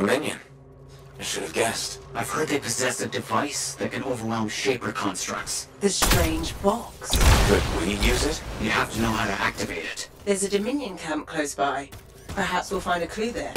Dominion. I should have guessed. I've heard they possess a device that can overwhelm Shaper constructs. The strange box. Could we use it? You have to know how to activate it. There's a Dominion camp close by. Perhaps we'll find a clue there.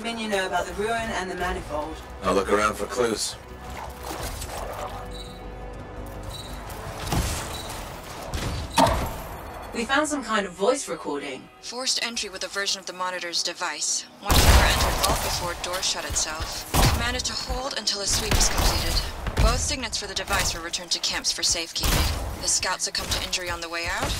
Figure out what the Dominion know about the ruin and the manifold. I'll look around for clues. We found some kind of voice recording. Forced entry with a version of the monitor's device. One viewer entered vault before door shut itself. Commanded to hold until a sweep is completed. Both signets for the device were returned to camps for safekeeping. The scout succumbed to injury on the way out.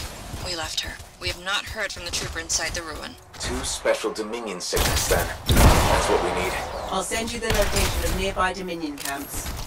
We left her. We have not heard from the trooper inside the ruin. Two special Dominion signets then. That's what we need. I'll send you the location of nearby Dominion camps.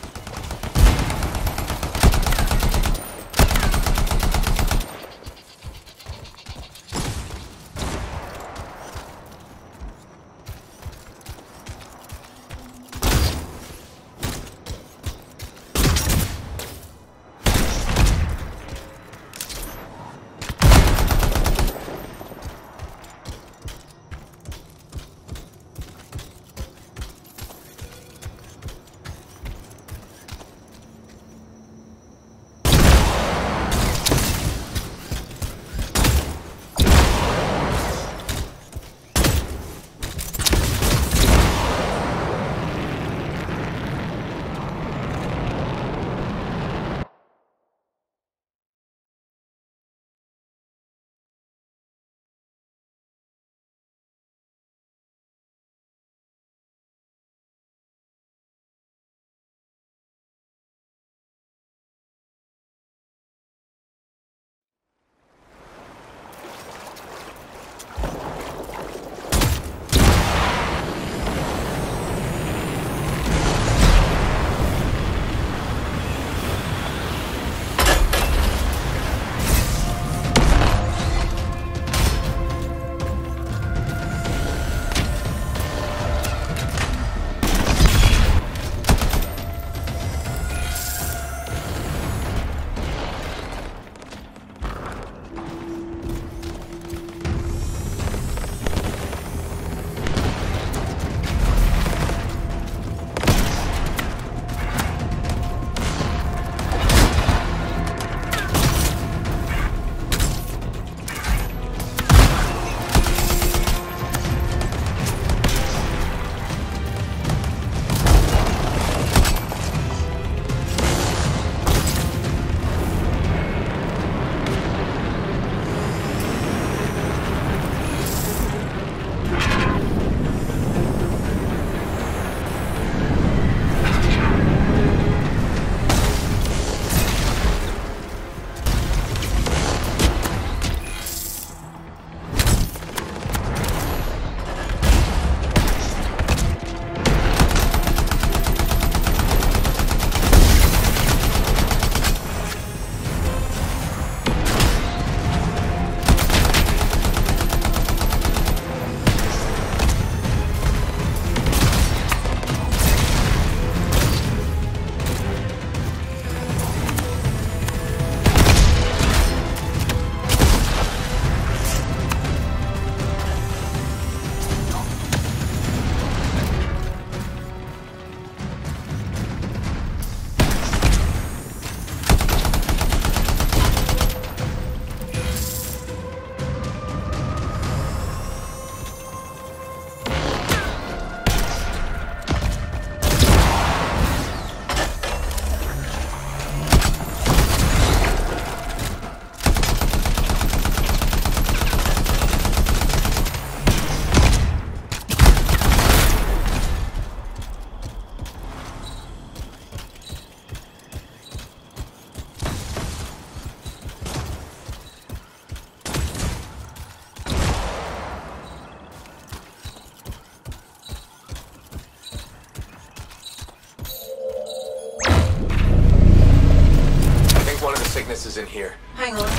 Is in here. Hang on.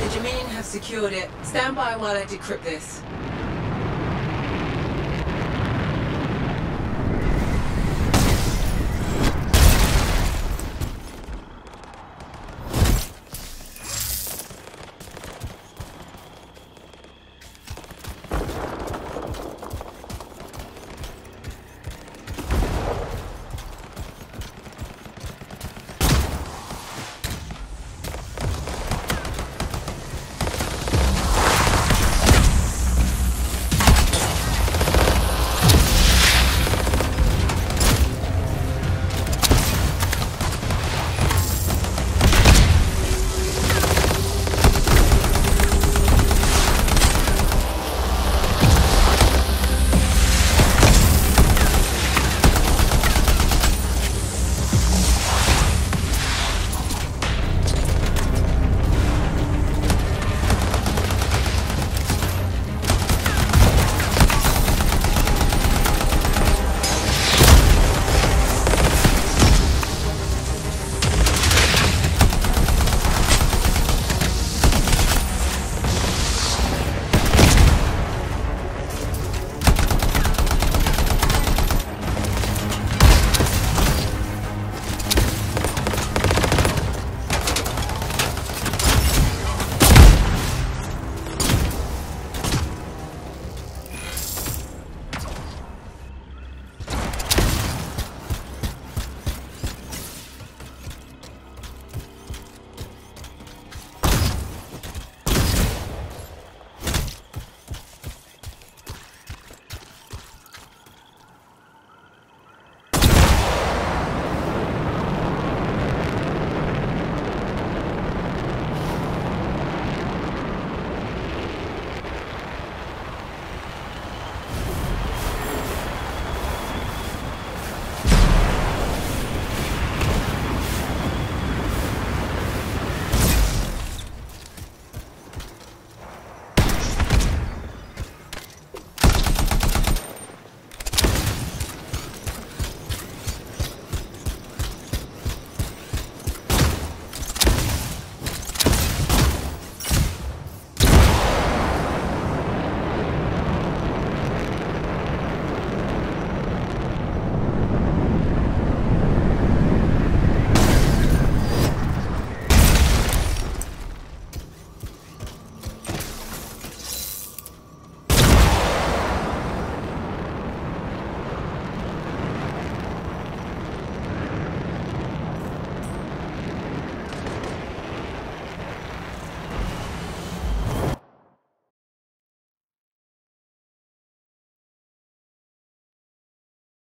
The Dominion have secured it. Stand by while I decrypt this.